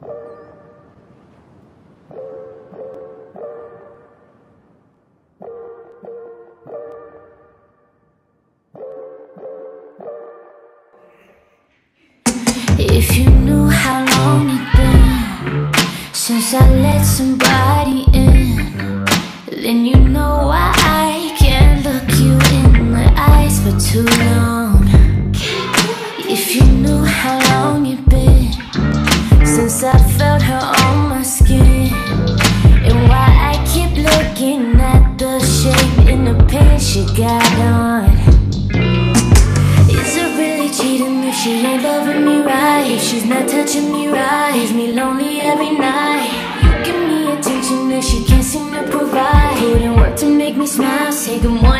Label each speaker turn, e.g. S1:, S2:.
S1: If you knew how long it's been since I let somebody in, then you know why I can't look you in the eyes for too long. She got on. Is it really cheating if she ain't loving me right? If she's not touching me right, leaves me lonely every night. Give me attention that she can't seem to provide. Put in work to make me smile. Say good morning.